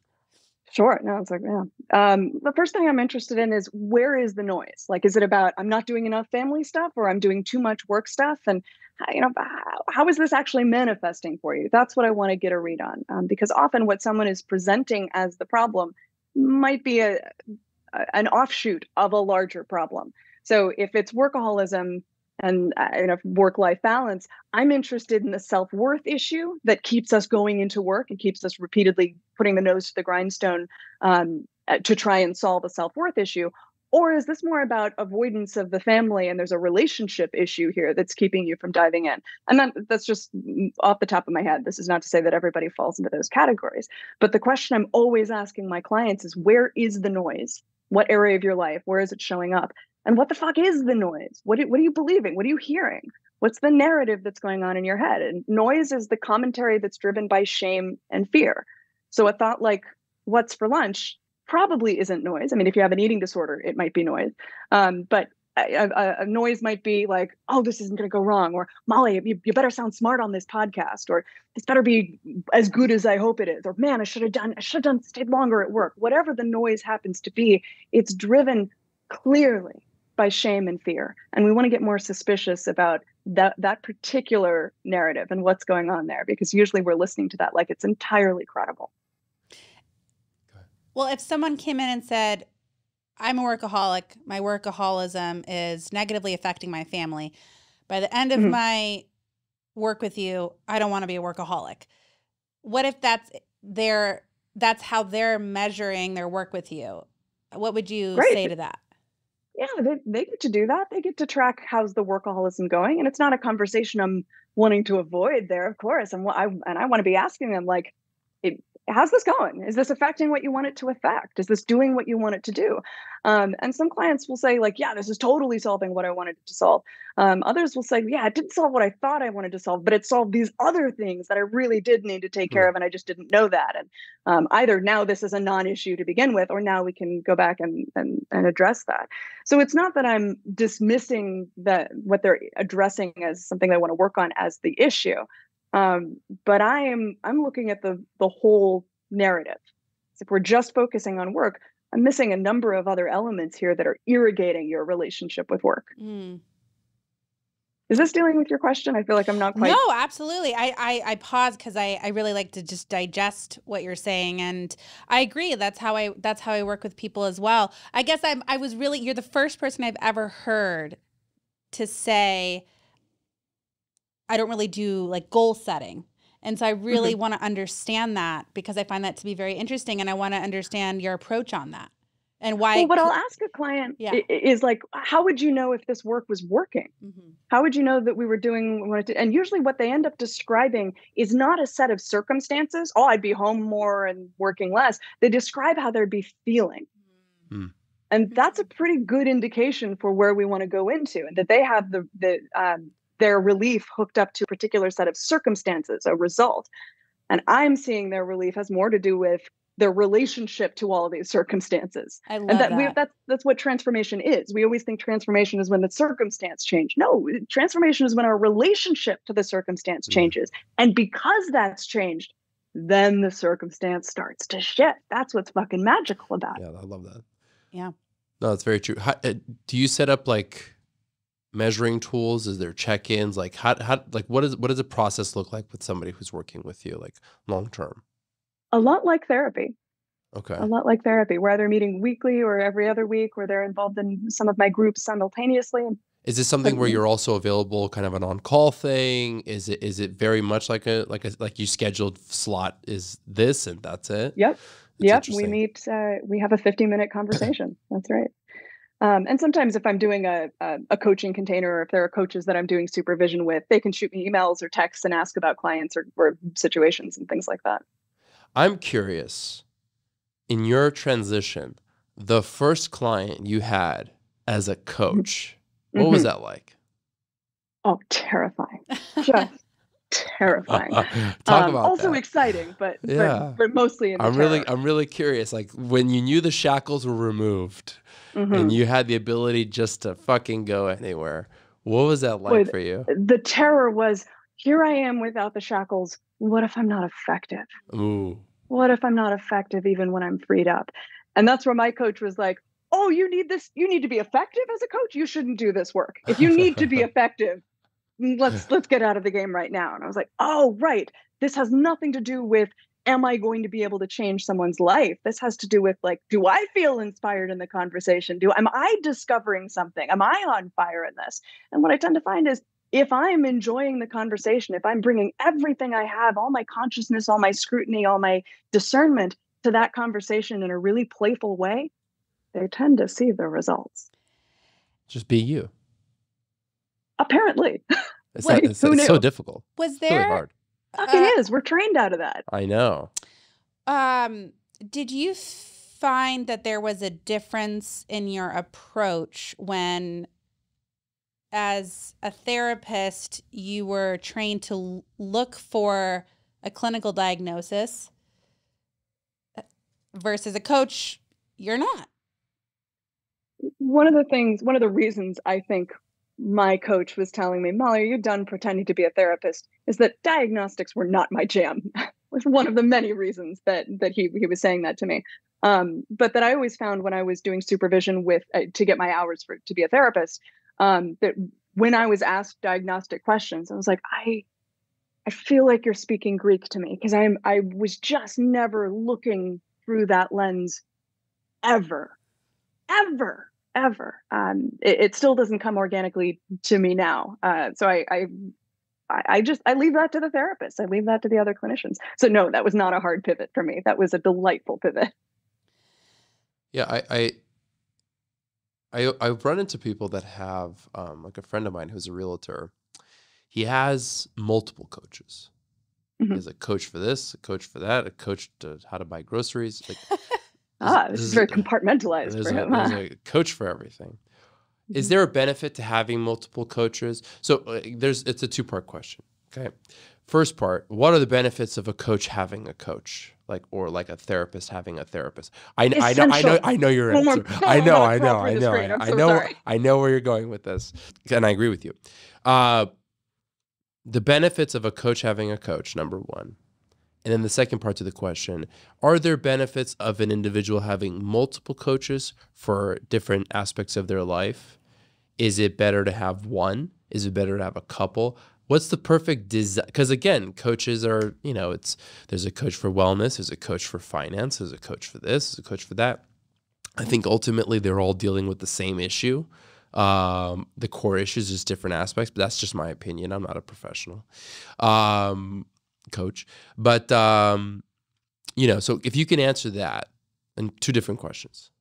Sure. No, it's like, yeah. Um, the first thing I'm interested in is where is the noise? Like, is it about I'm not doing enough family stuff or I'm doing too much work stuff? And, you know, how, how is this actually manifesting for you? That's what I want to get a read on. Um, because often what someone is presenting as the problem might be a, a an offshoot of a larger problem. So if it's workaholism, and uh, you know work life balance i'm interested in the self-worth issue that keeps us going into work and keeps us repeatedly putting the nose to the grindstone um, uh, to try and solve a self-worth issue or is this more about avoidance of the family and there's a relationship issue here that's keeping you from diving in? And that, that's just off the top of my head. This is not to say that everybody falls into those categories but the question i'm always asking my clients is where is the noise? What area of your life where is it showing up and what the fuck is the noise? What, what are you believing? What are you hearing? What's the narrative that's going on in your head? And noise is the commentary that's driven by shame and fear. So a thought like, what's for lunch probably isn't noise. I mean, if you have an eating disorder, it might be noise. Um, but a, a, a, noise might be like, oh, this isn't going to go wrong, or Mollie, you, you, better sound smart on this podcast, or this better be as good as I hope it is, or man, I should have done, I should have done stayed longer at work. Whatever the noise happens to be, it's driven clearly by shame and fear. And we want to get more suspicious about that that particular narrative and what's going on there because usually we're listening to that like it's entirely credible. Well, if someone came in and said, I'm a workaholic, my workaholism is negatively affecting my family. By the end of mm-hmm. my work with you, I don't want to be a workaholic. What if that's their that's how they're measuring their work with you? What would you say to that? Yeah, they, they get to do that. They get to track how's the workaholism going. And it's not a conversation I'm wanting to avoid there, of course. And I and I want to be asking them like, how's this going? Is this affecting what you want it to affect? Is this doing what you want it to do? Um, and some clients will say, like, yeah, this is totally solving what I wanted to solve. Um, others will say, yeah, it didn't solve what I thought I wanted to solve, but it solved these other things that I really did need to take care of, and I just didn't know that. And um, either now this is a non-issue to begin with, or now we can go back and and, and address that. So it's not that I'm dismissing that what they're addressing as something they want to work on as the issue. Um, but I am I'm looking at the the whole narrative. So if we're just focusing on work, I'm missing a number of other elements here that are irrigating your relationship with work. Mm. Is this dealing with your question? I feel like I'm not quite. No, absolutely. I I, I pause because I I really like to just digest what you're saying, and I agree. That's how I that's how I work with people as well. I guess I'm I was really you're the first person I've ever heard to say I don't really do like goal setting. And so I really mm-hmm. want to understand that because I find that to be very interesting and I want to understand your approach on that. And why well, what I'll ask a client yeah. is like, how would you know if this work was working? Mm-hmm. How would you know that we were doing what it And usually what they end up describing is not a set of circumstances. Oh, I'd be home more and working less. They describe how they'd be feeling. Mm-hmm. And that's a pretty good indication for where we want to go into and that they have the, the um, their relief hooked up to a particular set of circumstances, a result. And I'm seeing their relief has more to do with their relationship to all of these circumstances. I love and that, that. We, that's that's what transformation is. We always think transformation is when the circumstance change. No, transformation is when our relationship to the circumstance mm-hmm. changes. And because that's changed, then the circumstance starts to shift. That's what's fucking magical about it. Yeah, I love that. Yeah. No, that's very true. How, uh, do you set up like measuring tools? Is there check-ins? Like how how like what is what does a process look like with somebody who's working with you like long term? A lot like therapy. Okay. A lot like therapy, where they're meeting weekly or every other week, where they're involved in some of my groups simultaneously. Is this something where you're also available, kind of an on-call thing? Is it is it very much like a like a like you scheduled slot is this and that's it? Yep. Yep. We meet. Uh, we have a 50 minute conversation. that's right. Um, and sometimes if I'm doing a, a, a, coaching container, or if there are coaches that I'm doing supervision with, they can shoot me emails or texts and ask about clients or, or situations and things like that. I'm curious, in your transition, the first client you had as a coach, mm-hmm. what was that like? Oh, terrifying. Just terrifying. Talk um, about also that. exciting, but, yeah. but, but mostly I'm really I'm really curious. Like when you knew the shackles were removed mm-hmm. and you had the ability just to fucking go anywhere. What was that like for you? The terror was here I am without the shackles. What if I'm not effective? Ooh. What if I'm not effective even when I'm freed up? And that's where my coach was like, "Oh, you need this you need to be effective as a coach. You shouldn't do this work. If you need to be effective, let's let's get out of the game right now." And I was like, "Oh, right. This has nothing to do with am I going to be able to change someone's life? This has to do with like, do I feel inspired in the conversation? Do am I discovering something? Am I on fire in this? And what I tend to find is if I'm enjoying the conversation, if I'm bringing everything I have, all my consciousness, all my scrutiny, all my discernment to that conversation in a really playful way, they tend to see the results. Just be you. Apparently. It's, like, not, it's, it's so difficult. Was there really hard uh, is. We're trained out of that. I know. Um, did you find that there was a difference in your approach when as a therapist you were trained to look for a clinical diagnosis uh, versus a coach you're not one of the things one of the reasons i think my coach was telling me, Mollie, are you done pretending to be a therapist? Is that diagnostics were not my jam. was one of the many reasons that that he he was saying that to me. Um, but that I always found when I was doing supervision with uh, to get my hours for to be a therapist, um, that when I was asked diagnostic questions, I was like, I I feel like you're speaking Greek to me because I'm I was just never looking through that lens ever, ever ever. Um, it, it, still doesn't come organically to me now. Uh, so I, I, I just I leave that to the therapist. I leave that to the other clinicians. So no, that was not a hard pivot for me. That was a delightful pivot. Yeah, I, I I I've run into people that have um, like a friend of mine who's a realtor. He has multiple coaches. Mhm. He has a coach for this, a coach for that, a coach to how to buy groceries. Like Ah, this, this is very a- compartmentalized for a, him. there's huh? a coach for everything. Is Mhm. there a benefit to having multiple coaches? So uh, there's it's a two part question. Okay, first part: What are the benefits of a coach having a coach, like or like a therapist having a therapist? I, I know, I know, I know your answer. I know, I know, I know. I, I'm I know, sorry. I know where you're going with this, and I agree with you. Uh, the benefits of a coach having a coach, number one. And then the second part to the question Are there benefits of an individual having multiple coaches for different aspects of their life? Is it better to have one? Is it better to have a couple? What's the perfect design? Because again, coaches are, you know, it's there's a coach for wellness, there's a coach for finance, there's a coach for this, there's a coach for that. I think ultimately they're all dealing with the same issue. Um, the core issues, just different aspects, but that's just my opinion. I'm not a professional um, coach, but um, you know, so if you can answer that, and two different questions.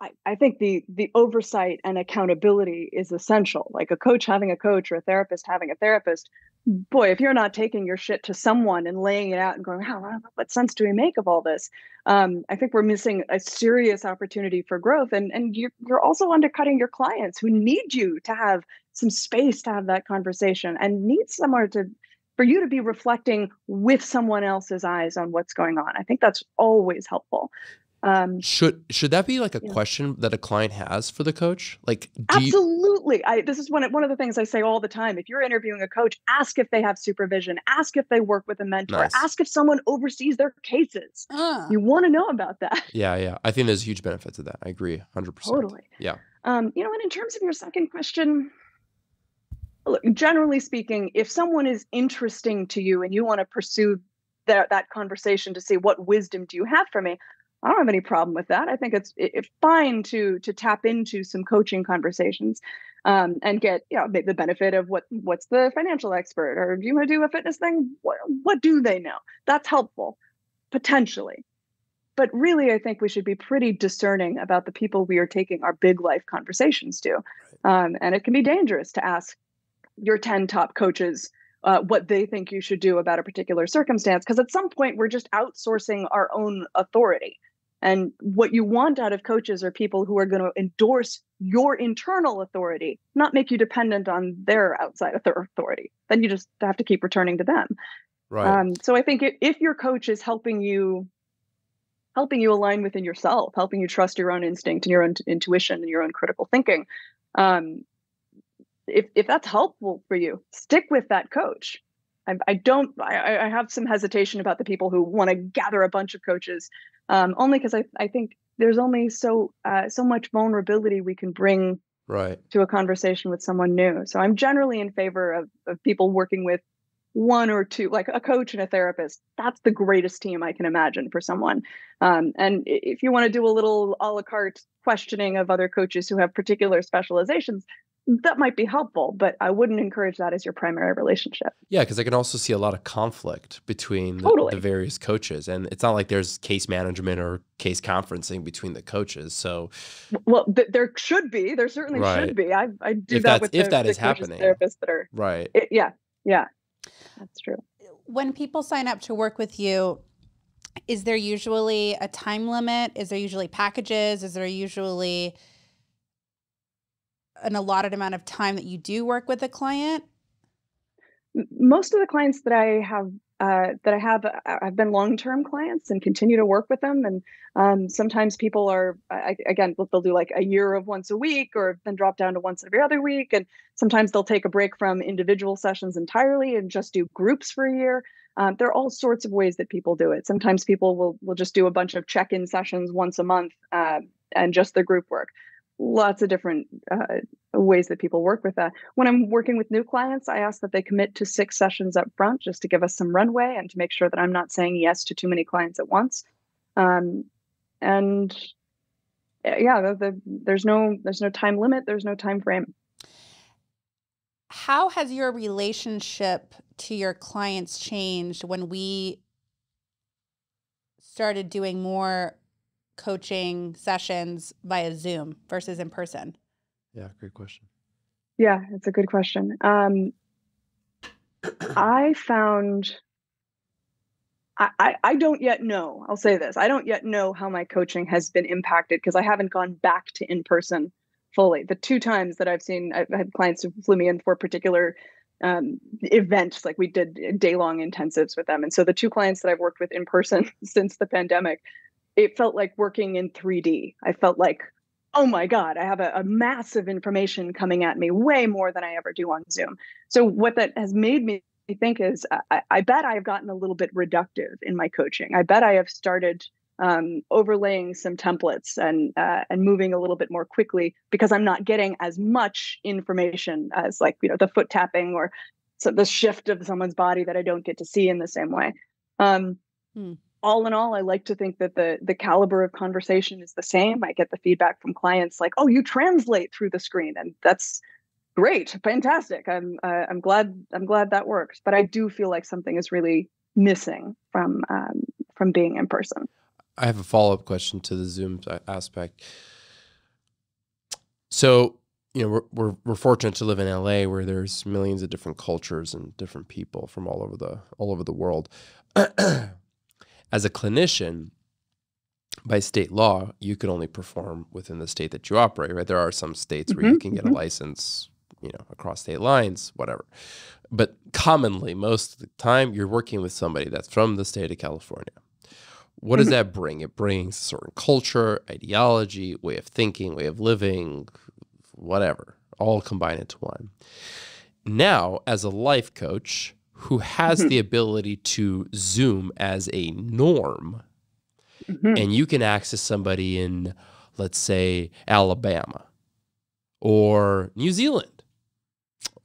I, I think the the oversight and accountability is essential. Like a coach having a coach or a therapist having a therapist. Boy, if you're not taking your shit to someone and laying it out and going, "How? what sense do we make of all this?" Um, I think we're missing a serious opportunity for growth, and and you're you're also undercutting your clients who need you to have some space to have that conversation and need somewhere to for you to be reflecting with someone else's eyes on what's going on. I think that's always helpful. Um, Should should that be like a Yeah. question that a client has for the coach? Like, do you, Absolutely. I this is one of- one of the things I say all the time. If you're interviewing a coach, ask if they have supervision, ask if they work with a mentor, Nice. ask if someone oversees their cases. Uh, You want to know about that. yeah, yeah, I think there's a huge benefit to that. I agree, hundred percent. Totally. Yeah. Um, you know, and in terms of your second question, look, generally speaking, if someone is interesting to you and you want to pursue that that conversation to see what wisdom do you have for me, I don't have any problem with that. I think it's it, it's fine to to tap into some coaching conversations um, and get you know the the benefit of what what's the financial expert or do you want to do a fitness thing? What what do they know? That's helpful potentially. But really, I think we should be pretty discerning about the people we are taking our big life conversations to. Um, and it can be dangerous to ask your 10 top coaches uh, what they think you should do about a particular circumstance, because at some point we're just outsourcing our own authority. And what you want out of coaches are people who are going to endorse your internal authority, not make you dependent on their outside authority. Then you just have to keep returning to them. Right. Um, so I think if, if your coach is helping you, helping you align within yourself, helping you trust your own instinct and your own intuition and your own critical thinking, um, if if that's helpful for you, stick with that coach. I, I don't. I, I have some hesitation about the people who want to gather a bunch of coaches, um, only because I I think there's only so uh, so much vulnerability we can bring right. to a conversation with someone new. So I'm generally in favor of, of people working with one or two, like a coach and a therapist. That's the greatest team I can imagine for someone. Um, and if you want to do a little a la carte questioning of other coaches who have particular specializations, that might be helpful, but I wouldn't encourage that as your primary relationship. Yeah, because I can also see a lot of conflict between the, Totally. the various coaches, and it's not like there's case management or case conferencing between the coaches. So Well, th- there should be. There certainly Right. should be. I, I do If that that's- with if the, that the is happening. therapists that are. right. It, yeah, yeah, that's true. when people sign up to work with you, is there usually a time limit? Is there usually packages? Is there usually an allotted amount of time that you do work with a client? Most of the clients that I have uh, that I have, uh, I've been long-term clients and continue to work with them. And um, sometimes people are, I, again, they'll do like a year of once a week, or then drop down to once every other week. And sometimes they'll take a break from individual sessions entirely and just do groups for a year. Um, there are all sorts of ways that people do it. Sometimes people will will just do a bunch of check-in sessions once a month uh, and just the group work. Lots of different uh, ways that people work with that. When I'm working with new clients, I ask that they commit to six sessions up front just to give us some runway and to make sure that I'm not saying yes to too many clients at once. Um, and uh, yeah, the, the, there's no there's no time limit. There's no time frame. How has your relationship to your clients changed when we started doing more coaching sessions via Zoom versus in person? Yeah, great question. Yeah, it's a good question. Um, I found I, I, I don't yet know. I'll say this. I don't yet know how my coaching has been impacted because I haven't gone back to in person fully. The two times that I've seen, I've had clients who flew me in for particular um, events, like we did day long intensives with them. And so the two clients that I've worked with in person since the pandemic, it felt like working in 3D. I felt like, oh my God, I have a, a massive information coming at me way more than I ever do on Zoom. So what that has made me think is I, I, bet I've gotten a little bit reductive in my coaching. I bet I have started um, overlaying some templates and uh, and moving a little bit more quickly because I'm not getting as much information as like you know the foot tapping or so the shift of someone's body that I don't get to see in the same way. Um, hmm. All in all, I like to think that the the caliber of conversation is the same. I get the feedback from clients like, "Oh, you translate through the screen," and that's great, fantastic. I'm uh, I'm glad I'm glad that works. But I do feel like something is really missing from um, from being in person. I have a follow up question to the Zoom aspect. So you know we're, we're we're fortunate to live in LA where there's millions of different cultures and different people from all over the all over the world. As a clinician, by state law, you can only perform within the state that you operate, right? There are some states where mm-hmm, you can get mm-hmm. a license you know, across state lines, whatever. But commonly, most of the time, you're working with somebody that's from the state of California. What does mm-hmm. that bring? It brings a certain culture, ideology, way of thinking, way of living, whatever, all combined into one. Now, as a life coach who has mm-hmm. the ability to Zoom as a norm, mm-hmm. and you can access somebody in, let's say, Alabama or New Zealand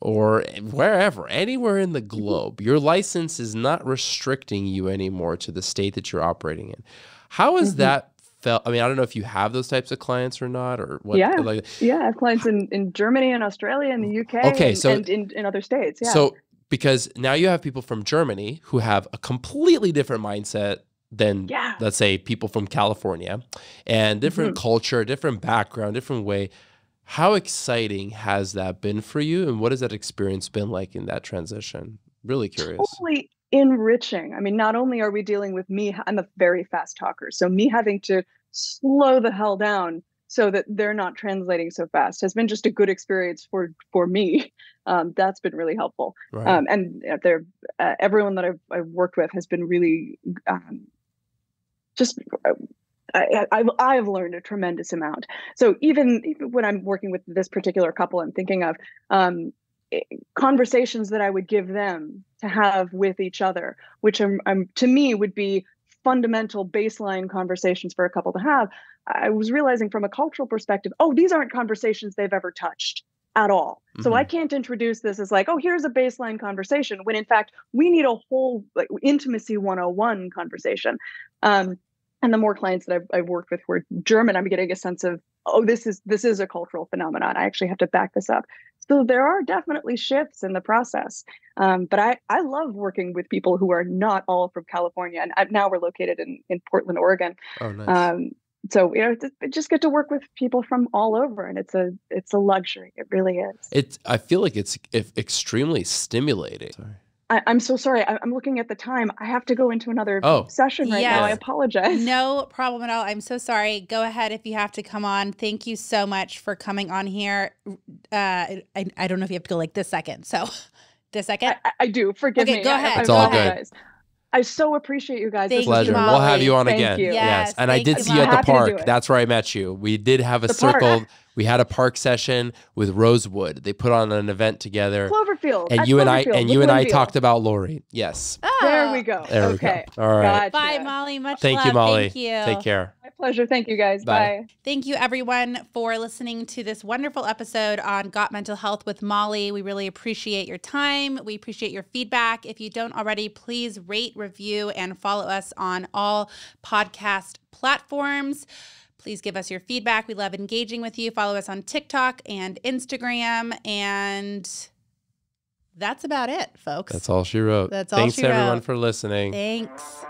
or wherever, anywhere in the mm-hmm. globe, your license is not restricting you anymore to the state that you're operating in. How has mm-hmm. that felt? I mean, I don't know if you have those types of clients or not, or what. Yeah, like, yeah, I have clients in, in Germany and Australia and the UK. Okay, and, so and in, in other states. Yeah. So because now you have people from Germany who have a completely different mindset than yeah. let's say people from California and different mm-hmm. culture, different background, different way. How exciting has that been for you? And what has that experience been like in that transition? Really curious. Totally enriching. I mean, not only are we dealing with me, I'm a very fast talker. So me having to slow the hell down so that they're not translating so fast has been just a good experience for for me. Um, that's been really helpful. Right. Um, and they're, uh, everyone that I've, I've worked with has been really um, just uh, I, I've, I've learned a tremendous amount. So even, even when I'm working with this particular couple, I'm thinking of um, eh, conversations that I would give them to have with each other, which I'm, I'm, to me would be fundamental baseline conversations for a couple to have. I was realizing from a cultural perspective, oh, these aren't conversations they've ever touched at all. Mm-hmm. So I mm-hmm. can't introduce this as like, oh, here's a baseline conversation when in fact we need a whole like intimacy 101 conversation. Um, and the more clients that I've, I've worked with who are German, I'm getting a sense of, oh, this is this is a cultural phenomenon. I actually have to back this up. So there are definitely shifts in the process. Um, but I, I love working with people who are not all from California. And I, now we're located in, in Portland, Oregon. Oh, nice. Um, so you know, just get to work with people from all over, and it's a it's a luxury. It really is. It's I feel like it's extremely stimulating. Sorry. I, am so sorry. I, am looking at the time. I have to go into another oh. session right yes. now. I apologize. No problem at all. I'm so sorry. Go ahead if you have to come on. Thank you so much for coming on here. Uh, I, I don't know if you have to go like this second. So, this second. I, I do. Forgive okay, me. Go ahead. It's all good. I so appreciate you guys. Thank Pleasure. You, we'll have you on Thank again. You. Yes, yes. and I did see you at the park. That's where I met you. We did have a the circle. Park. We had a park session with Rosewood. They put on an event together. Cloverfield. And you and I and you and I talked about Lori. Yes. Oh. There we go. There okay. we go. All right. Gotcha. Bye, Mollie. Much Thank love. you, Mollie. Thank you. Take care. My pleasure. Thank you, guys. Bye. Bye. Thank you, everyone, for listening to this wonderful episode on Got Mental Health with Mollie. We really appreciate your time. We appreciate your feedback. If you don't already, please rate, review, and follow us on all podcast platforms. Please give us your feedback. We love engaging with you. Follow us on TikTok and Instagram. And that's about it, folks. That's all she wrote. That's all Thanks she wrote. everyone for listening. Thanks.